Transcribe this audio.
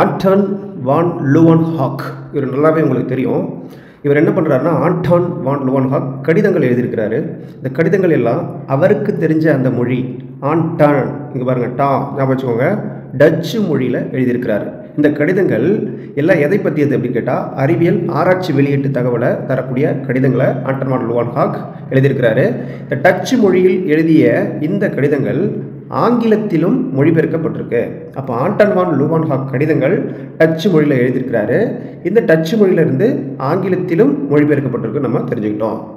ஆண்டன் வான் லூவன் hack. இவர் நல்லாவே உங்களுக்கு தெரியும். இவர் என்ன பண்ணுறாருன்னா ஆண்டான் வான் லுவன் ஹாக் கடிதங்கள் எழுதியிருக்கிறாரு. இந்த கடிதங்கள் எல்லாம் அவருக்கு தெரிஞ்ச அந்த மொழி ஆண்டான். இங்கே பாருங்கள் டா ஞாபகம் வச்சுக்கோங்க. டச்சு மொழியில் எழுதியிருக்கிறாரு. இந்த கடிதங்கள் எல்லாம் எதை பற்றியது அப்படின்னு கேட்டால் அறிவியல் ஆராய்ச்சி வெளியீட்டு தகவலை தரக்கூடிய கடிதங்களை ஆண்டன் வான் லுவான் ஹாக் எழுதியிருக்கிறாரு. இந்த டச்சு மொழியில் எழுதிய இந்த கடிதங்கள் ஆங்கிலத்திலும் மொழிபெயர்க்கப்பட்டிருக்கு. அப்போ ஆண்டன் வான் லூவான் ஹாக் கடிதங்கள் டச்சு மொழியில் எழுதியிருக்கிறாரு. இந்த டச்சு மொழியிலிருந்து ஆங்கிலத்திலும் மொழிபெயர்க்கப்பட்டிருக்கு நம்ம தெரிஞ்சுக்கிட்டோம்.